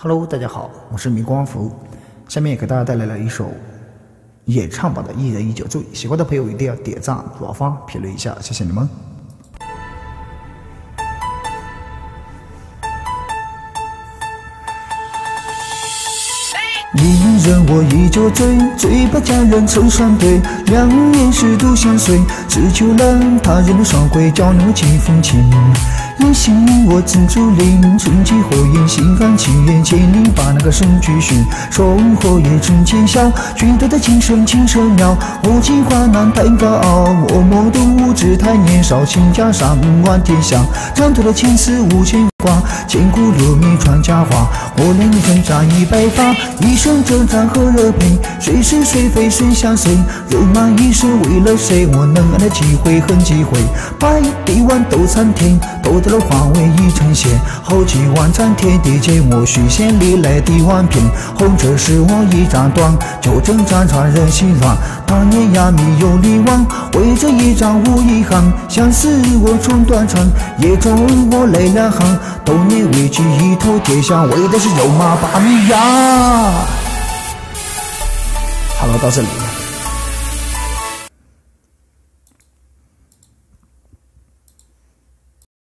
Hello，大家好，我是迷光福，下面给大家带来了一首演唱版的《一人饮酒醉》，喜欢的朋友一定要点赞、转发、评论一下，谢谢你们。一人我一酒醉，醉把佳人成双对，两年十度相随，只求能他人的双归，交流几分情。一心我自竹林，春季火焰，心甘情愿，千里把那个声俱寻，烽火也成剑鞘，君得的琴声轻声妙，我情华难太高傲，默默的无知太年少，倾家上万天下，长途的青丝无牵千古留名传佳话，我两人扎一白发，一生征战和热悲，谁是谁非谁相随，戎马一生为了谁？我能爱的几回恨几回，百臂弯斗苍天，斗得了化为一成仙，后继万丈天地间，我许仙历来的万篇，红尘是我一张短，就征战传人心乱。他年呀，你有力王，为这一张无遗憾，相思我冲断肠，夜中我泪两行，多年未聚一头铁下，为的是肉麻把米呀。好了，到这里。